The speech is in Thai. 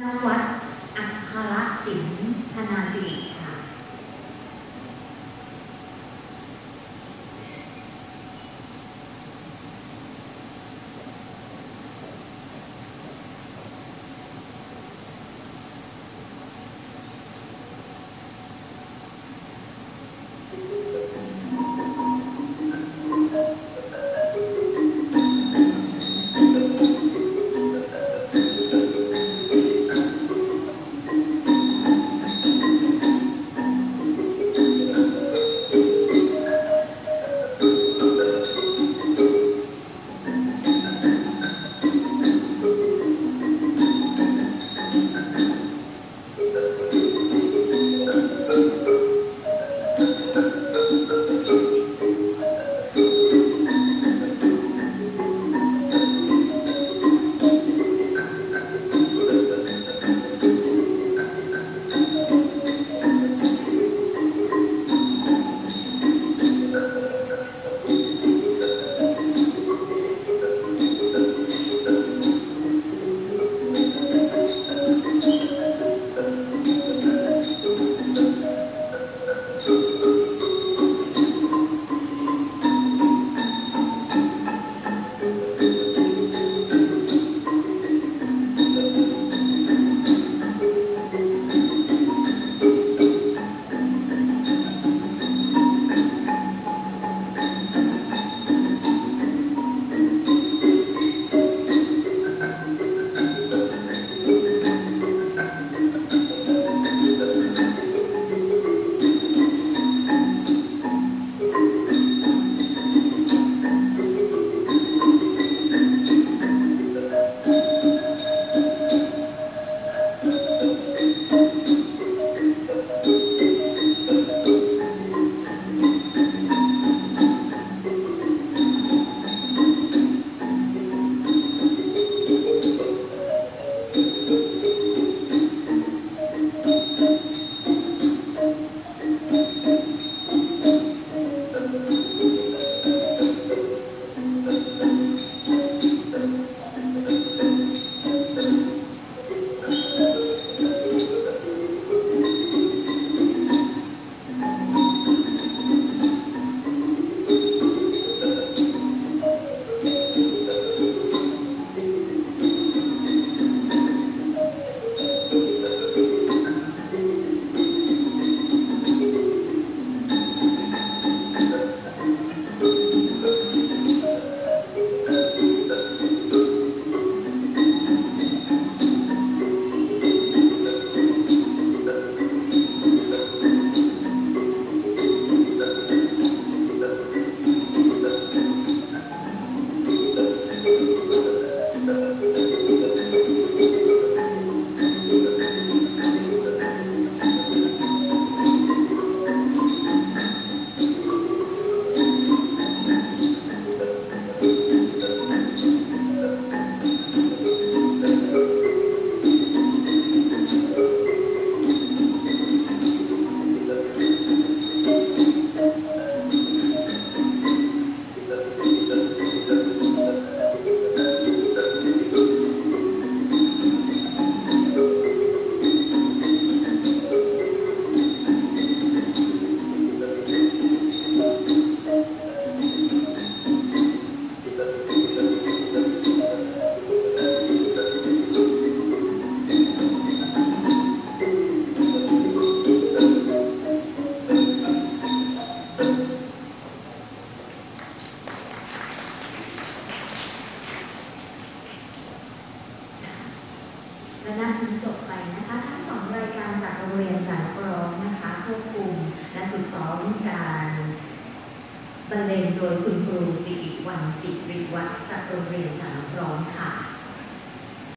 นวัดอัครศิลป์ธนาสิริ ค่ะ และนั่นจบไปนะคะ ทั้งสองรายการจากโรงเรียนจากกรองนะคะควบคุมและฝึกซ้อมการบรรเลงโดยคุณครูสิริวันศิริวัฒน์จากโรงเรียนจากร้องค่ะ